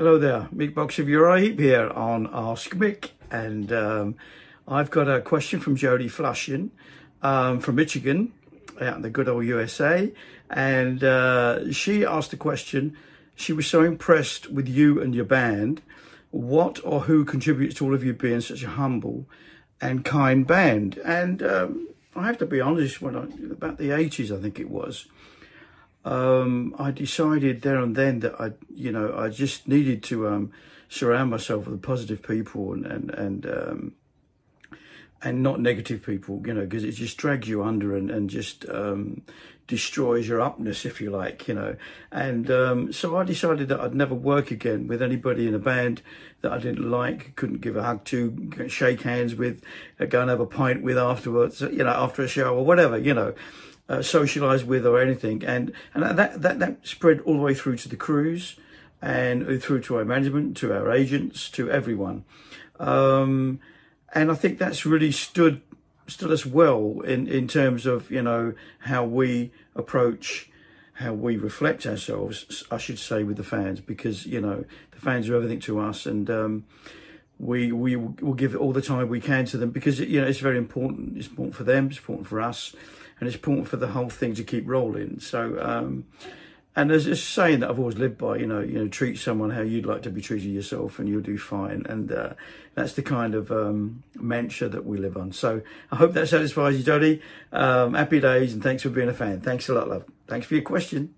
Hello there, Mick Box of Uriah here on Ask Mick, and um, I've got a question from Jodie Flushing um, from Michigan, out in the good old USA, and uh, she asked a question. She was so impressed with you and your band. What or who contributes to all of you being such a humble and kind band? And um, I have to be honest, when I about the eighties, I think it was um, I decided there and then that I, you know, I just needed to um, surround myself with positive people and and and um, and not negative people, you know, because it just drags you under and and just um, destroys your upness, if you like, you know. And um, so I decided that I'd never work again with anybody in a band that I didn't like, couldn't give a hug to, shake hands with, go and have a pint with afterwards, you know, after a show or whatever, you know uh, socialise with or anything. And and that, that that spread all the way through to the crews and through to our management, to our agents, to everyone. Um, and I think that's really stood stood us well in in terms of you know how we approach how we reflect ourselves i should say with the fans because you know the fans are everything to us and um, we we will give all the time we can to them because you know it's very important it's important for them it's important for us and it's important for the whole thing to keep rolling. So, um, and there's a saying that I've always lived by, you know, you know, treat someone how you'd like to be treated yourself, and you'll do fine. And uh, that's the kind of um, mantra that we live on. So I hope that satisfies you, Jodie. Um, happy days, and thanks for being a fan. Thanks a lot, love. Thanks for your question.